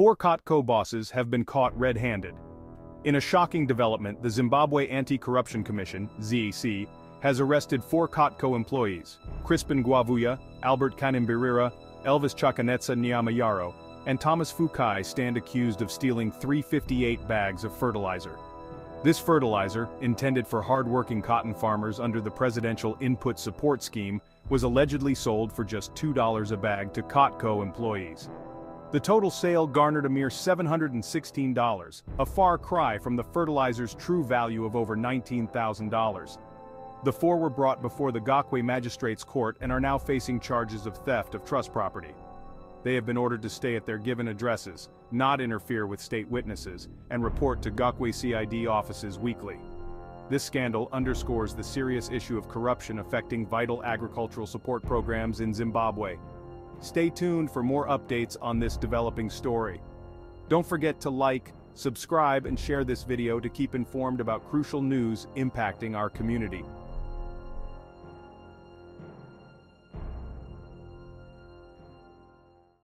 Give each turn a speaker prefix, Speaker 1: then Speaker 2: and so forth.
Speaker 1: Four COTCO bosses have been caught red-handed. In a shocking development, the Zimbabwe Anti-Corruption Commission, ZACC, has arrested four COTCO employees, Crispin Guavuya, Albert Kanimbirira, Elvis Chakanetsa Nyamayaro, and Thomas Fukai stand accused of stealing 358 bags of fertilizer. This fertilizer, intended for hard-working cotton farmers under the Presidential Input Support Scheme, was allegedly sold for just $2 a bag to COTCO employees. The total sale garnered a mere $716, a far cry from the fertilizer's true value of over $19,000. The four were brought before the Gokwe Magistrates Court and are now facing charges of theft of trust property. They have been ordered to stay at their given addresses, not interfere with state witnesses, and report to Gokwe CID offices weekly. This scandal underscores the serious issue of corruption affecting vital agricultural support programs in Zimbabwe. Stay tuned for more updates on this developing story. Don't forget to like, subscribe and share this video to keep informed about crucial news impacting our community.